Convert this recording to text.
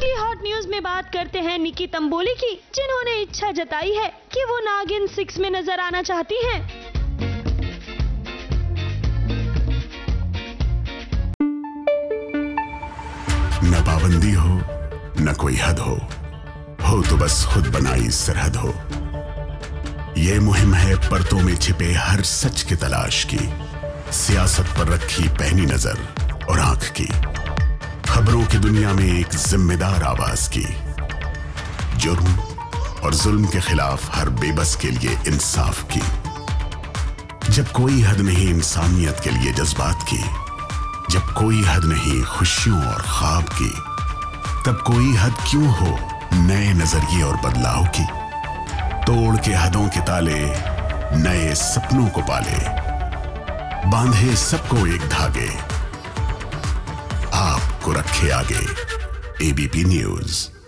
अगली hot news में बात करते हैं निकी तंबोली की, जिन्होंने इच्छा जताई है कि वो नागिन सिक्स में नज़र आना चाहती हैं। न पाबंदी हो, न कोई हद हो। हो तो बस खुद बनाई सरहद हो। ये मुहिम है परतों में छिपे हर सच की तलाश की, सियासत पर रखी पहनी नज़र और आँख की। खबरों की दुनिया में एक जिम्मेदार आवाज़ की। जुर्म और जुल्म के खिलाफ हर बेबस के लिए इंसाफ की। जब कोई हद नहीं इंसानियत के लिए जज्बात की, जब कोई हद नहीं खुशियों और ख्वाब की, तब कोई हद क्यों हो नए नज़रिए और बदलाव की? तोड़ के हदों के ताले नए सपनों को पाले, बांधे सबको एक धागे। आपको रखे आगे। ABP news